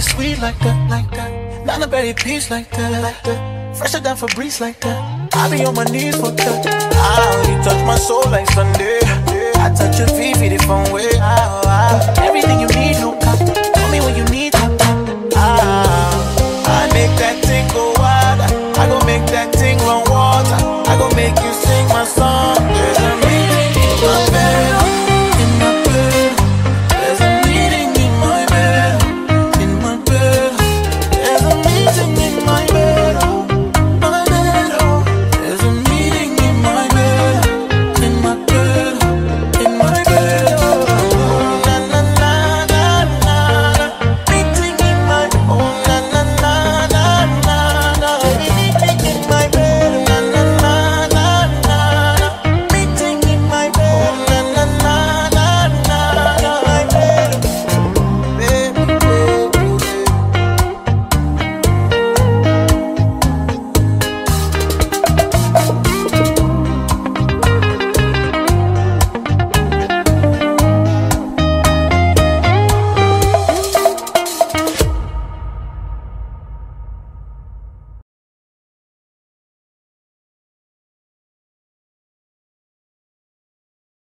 sweet like that, like that. Not a berry piece like that, like that. Fresher than Febreze like that. I be on my knees for that. Ah, you touch my soul like Sunday. I touch your feet,